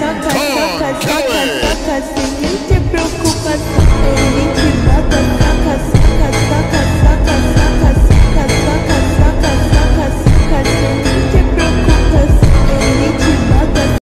soca, soca, soca, soca, sem nem ter.